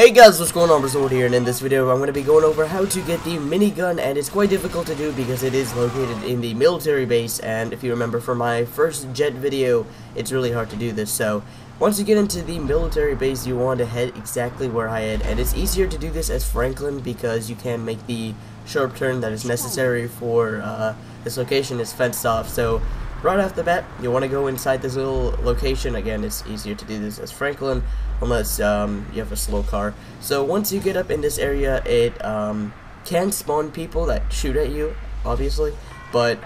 Hey guys, what's going on? Resort here, and in this video I'm going to be going over how to get the minigun, and it's quite difficult to do because it is located in the military base, and if you remember from my first jet video, it's really hard to do this, so once you get into the military base, you want to head exactly where I head, and it's easier to do this as Franklin because you can make the sharp turn that is necessary for uh, this location is fenced off, so right off the bat, you want to go inside this little location. Again, it's easier to do this as Franklin, unless um, you have a slow car. So once you get up in this area, it um, can spawn people that shoot at you, obviously, but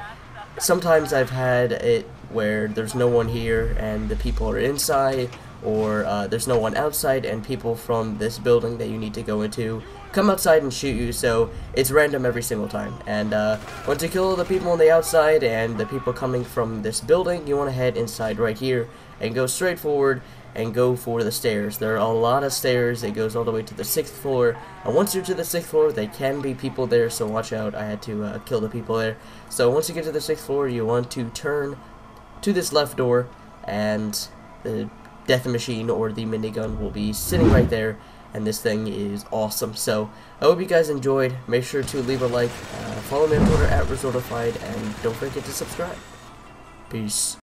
sometimes I've had it where there's no one here and the people are inside, or uh, there's no one outside and people from this building that you need to go into come outside and shoot you, so it's random every single time. And uh, once you kill the people on the outside and the people coming from this building, you want to head inside right here and go straight forward and go for the stairs. There are a lot of stairs. It goes all the way to the sixth floor. And once you're to the sixth floor, there can be people there, so watch out. I had to uh, kill the people there. So once you get to the sixth floor, you want to turn to this left door, and the death machine or the minigun will be sitting right there and this thing is awesome. So I hope you guys enjoyed. Make sure to leave a like, uh, follow me on Twitter at Resortified, and don't forget to subscribe. Peace.